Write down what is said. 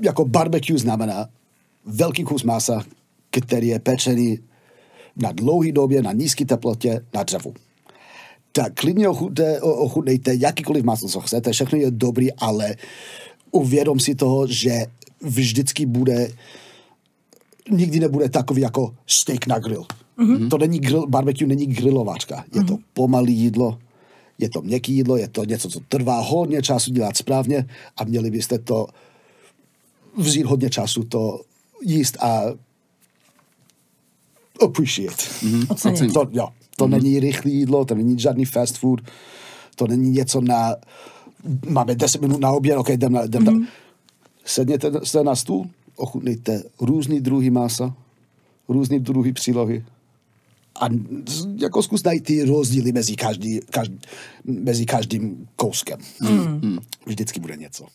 jako barbecue znamená velký kus masa, který je pečený na dlouhý době, na nízké teplotě, na dřevu. Tak klidně ochutnejte, ochutnejte jakýkoliv maso, co chcete, všechno je dobrý, ale uvědom si toho, že vždycky bude nikdy nebude takový jako steak na grill. Mm-hmm. To není grill, barbecue není grilovačka. Je mm-hmm. to pomalý jídlo, je to měkké jídlo, je to něco, co trvá hodně času dělat správně a měli byste to vzít hodně času to jíst a appreciate. Ocenit. To, jo, to Mhm. není rychlé jídlo, to není žádný fast food, to není něco na, máme 10 minut na oběd, ok, jdem na, jdem Mhm. na. Sedněte se na stůl, ochutnejte různý druhy masa, různý druhy přílohy a jako zkus najít ty rozdíly mezi, každý, každý, mezi každým kouskem. Mhm. Vždycky bude něco.